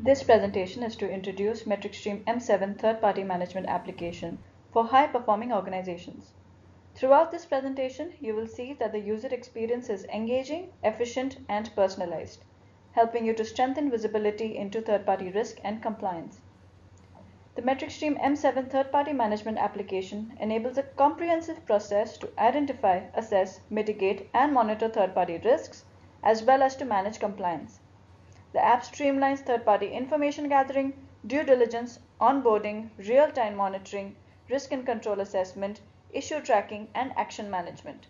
This presentation is to introduce MetricStream M7 third-party management application for high-performing organizations. Throughout this presentation, you will see that the user experience is engaging, efficient, and personalized, helping you to strengthen visibility into third-party risk and compliance. The MetricStream M7 third-party management application enables a comprehensive process to identify, assess, mitigate, and monitor third-party risks, as well as to manage compliance. The app streamlines third-party information gathering, due diligence, onboarding, real-time monitoring, risk and control assessment, issue tracking, and action management.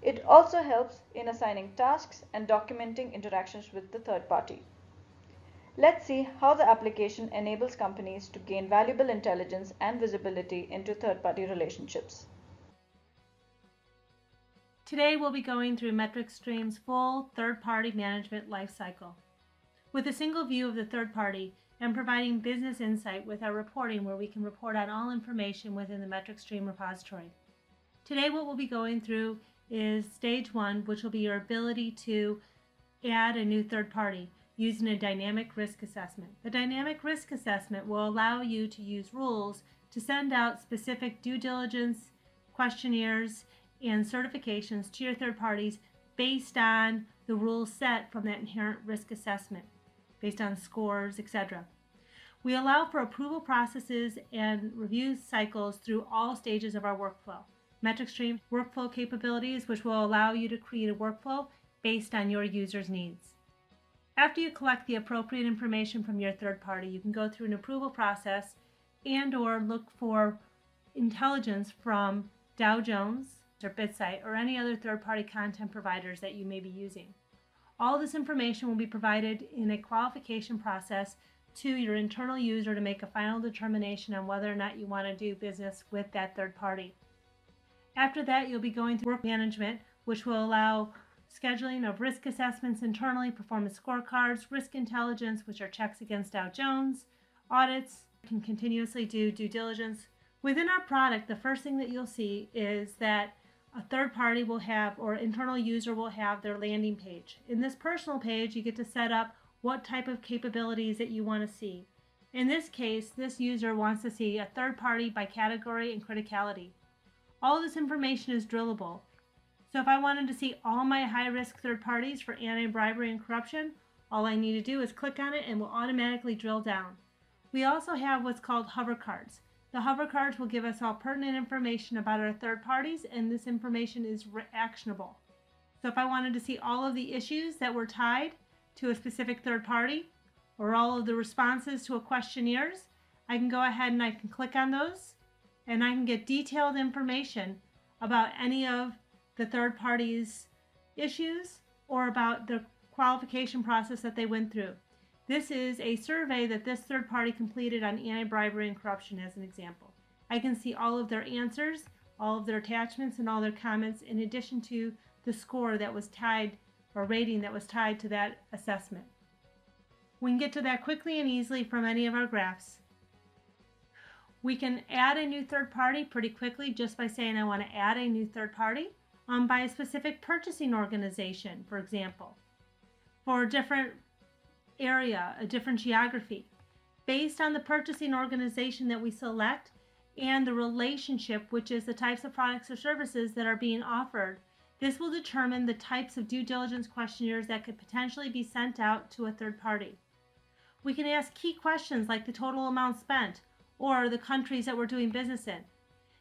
It also helps in assigning tasks and documenting interactions with the third party. Let's see how the application enables companies to gain valuable intelligence and visibility into third-party relationships. Today we'll be going through MetricStream's full third-party management lifecycle with a single view of the third party and providing business insight with our reporting where we can report on all information within the MetricStream repository. Today what we'll be going through is stage one, which will be your ability to add a new third party using a dynamic risk assessment. The dynamic risk assessment will allow you to use rules to send out specific due diligence questionnaires and certifications to your third parties based on the rules set from that inherent risk assessment based on scores, etc. We allow for approval processes and review cycles through all stages of our workflow. MetricStream workflow capabilities, which will allow you to create a workflow based on your user's needs. After you collect the appropriate information from your third party, you can go through an approval process and or look for intelligence from Dow Jones or BitSight or any other third-party content providers that you may be using. All this information will be provided in a qualification process to your internal user to make a final determination on whether or not you want to do business with that third party. After that, you'll be going through work management, which will allow scheduling of risk assessments internally, performance scorecards, risk intelligence, which are checks against Dow Jones, audits, can continuously do due diligence. Within our product, the first thing that you'll see is that a third party will have or internal user will have their landing page. In this personal page, you get to set up what type of capabilities that you want to see. In this case, this user wants to see a third party by category and criticality. All this information is drillable. So if I wanted to see all my high-risk third parties for anti-bribery and corruption, all I need to do is click on it and will automatically drill down. We also have what's called hover cards. The hover cards will give us all pertinent information about our third parties, and this information is actionable. So if I wanted to see all of the issues that were tied to a specific third party, or all of the responses to a questionnaires, I can go ahead and I can click on those, and I can get detailed information about any of the third party's issues or about the qualification process that they went through. This is a survey that this third party completed on anti-bribery and corruption as an example. I can see all of their answers, all of their attachments, and all their comments in addition to the score that was tied or rating that was tied to that assessment. We can get to that quickly and easily from any of our graphs. We can add a new third party pretty quickly just by saying I want to add a new third party um, by a specific purchasing organization, for example. For different area, a different geography, based on the purchasing organization that we select and the relationship, which is the types of products or services that are being offered. This will determine the types of due diligence questionnaires that could potentially be sent out to a third party. We can ask key questions like the total amount spent or the countries that we're doing business in.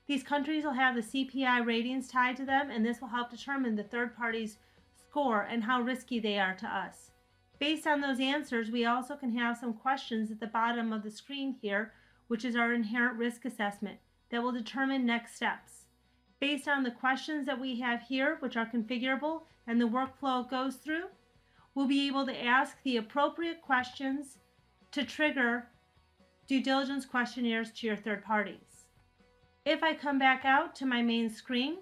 These countries will have the CPI ratings tied to them, and this will help determine the third party's score and how risky they are to us. Based on those answers, we also can have some questions at the bottom of the screen here, which is our inherent risk assessment that will determine next steps. Based on the questions that we have here, which are configurable and the workflow goes through, we'll be able to ask the appropriate questions to trigger due diligence questionnaires to your third parties. If I come back out to my main screen,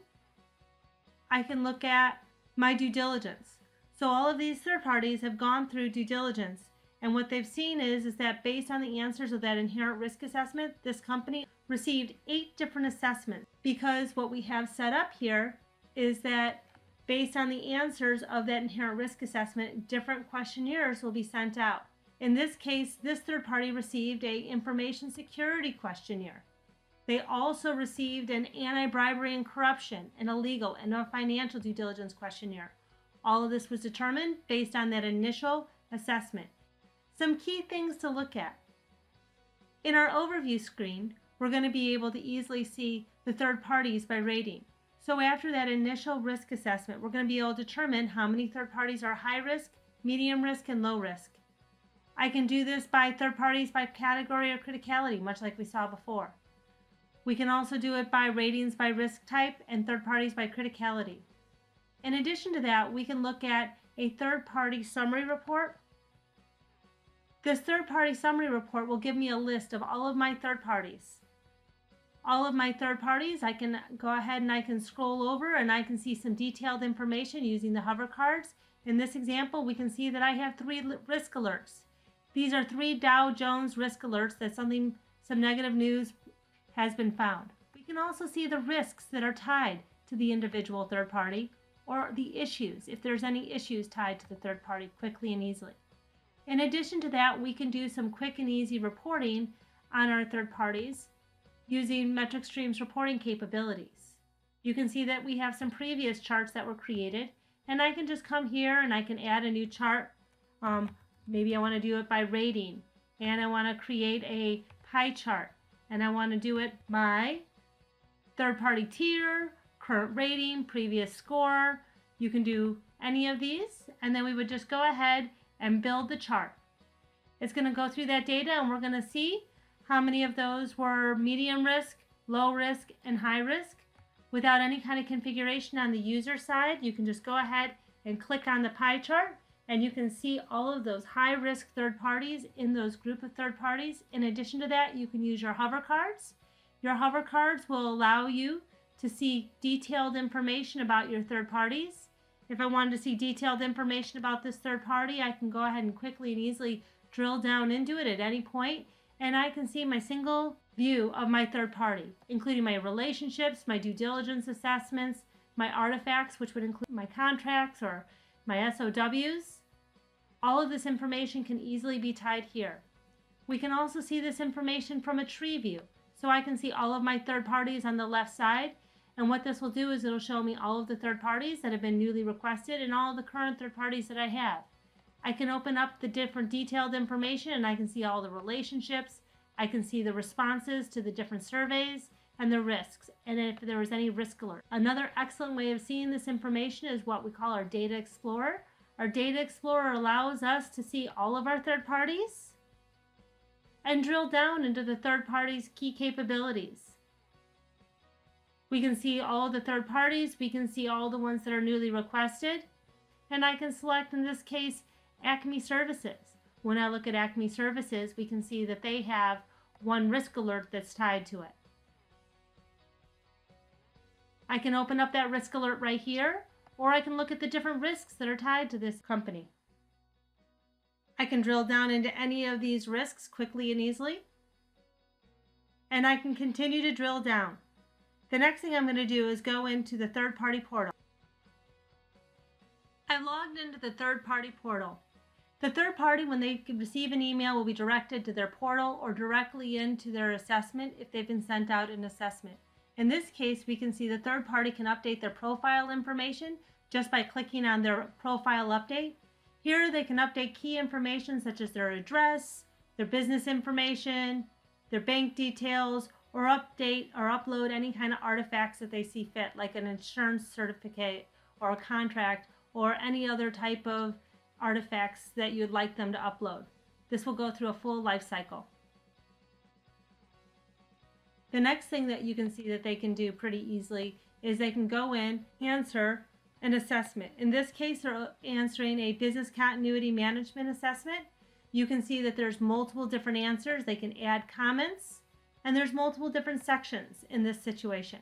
I can look at my due diligence. So all of these third parties have gone through due diligence. And what they've seen is, is that based on the answers of that inherent risk assessment, this company received eight different assessments because what we have set up here is that based on the answers of that inherent risk assessment, different questionnaires will be sent out. In this case, this third party received a information security questionnaire. They also received an anti-bribery and corruption, an illegal, and a financial due diligence questionnaire. All of this was determined based on that initial assessment. Some key things to look at. In our overview screen, we're going to be able to easily see the third parties by rating. So after that initial risk assessment, we're going to be able to determine how many third parties are high risk, medium risk, and low risk. I can do this by third parties by category or criticality, much like we saw before. We can also do it by ratings by risk type and third parties by criticality. In addition to that, we can look at a third party summary report. This third party summary report will give me a list of all of my third parties. All of my third parties, I can go ahead and I can scroll over and I can see some detailed information using the hover cards. In this example, we can see that I have three risk alerts. These are three Dow Jones risk alerts that something, some negative news has been found. We can also see the risks that are tied to the individual third party or the issues, if there's any issues tied to the third party quickly and easily. In addition to that, we can do some quick and easy reporting on our third parties using MetricStream's reporting capabilities. You can see that we have some previous charts that were created, and I can just come here and I can add a new chart um, Maybe I want to do it by rating and I want to create a pie chart and I want to do it by third party tier, current rating, previous score. You can do any of these and then we would just go ahead and build the chart. It's going to go through that data and we're going to see how many of those were medium risk, low risk, and high risk. Without any kind of configuration on the user side, you can just go ahead and click on the pie chart and you can see all of those high risk third parties in those group of third parties. In addition to that, you can use your hover cards. Your hover cards will allow you to see detailed information about your third parties. If I wanted to see detailed information about this third party, I can go ahead and quickly and easily drill down into it at any point, and I can see my single view of my third party, including my relationships, my due diligence assessments, my artifacts, which would include my contracts or my SOWs. All of this information can easily be tied here. We can also see this information from a tree view. So I can see all of my third parties on the left side. And what this will do is it'll show me all of the third parties that have been newly requested and all the current third parties that I have. I can open up the different detailed information and I can see all the relationships. I can see the responses to the different surveys and the risks, and if there was any risk alert. Another excellent way of seeing this information is what we call our Data Explorer. Our Data Explorer allows us to see all of our third parties and drill down into the third party's key capabilities. We can see all the third parties, we can see all the ones that are newly requested, and I can select, in this case, Acme Services. When I look at Acme Services, we can see that they have one risk alert that's tied to it. I can open up that risk alert right here, or I can look at the different risks that are tied to this company. I can drill down into any of these risks quickly and easily, and I can continue to drill down. The next thing I'm going to do is go into the third party portal. I've logged into the third party portal. The third party, when they receive an email, will be directed to their portal or directly into their assessment if they've been sent out an assessment. In this case, we can see the third party can update their profile information just by clicking on their profile update. Here they can update key information such as their address, their business information, their bank details, or update or upload any kind of artifacts that they see fit, like an insurance certificate or a contract or any other type of artifacts that you'd like them to upload. This will go through a full life cycle. The next thing that you can see that they can do pretty easily is they can go in, answer an assessment. In this case, they're answering a business continuity management assessment. You can see that there's multiple different answers. They can add comments, and there's multiple different sections in this situation.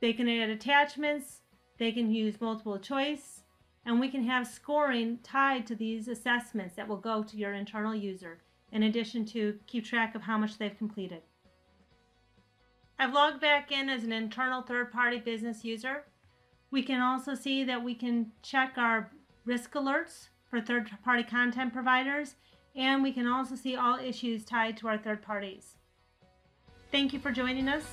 They can add attachments, they can use multiple choice, and we can have scoring tied to these assessments that will go to your internal user, in addition to keep track of how much they've completed. I've logged back in as an internal third-party business user. We can also see that we can check our risk alerts for third party content providers, and we can also see all issues tied to our third parties. Thank you for joining us.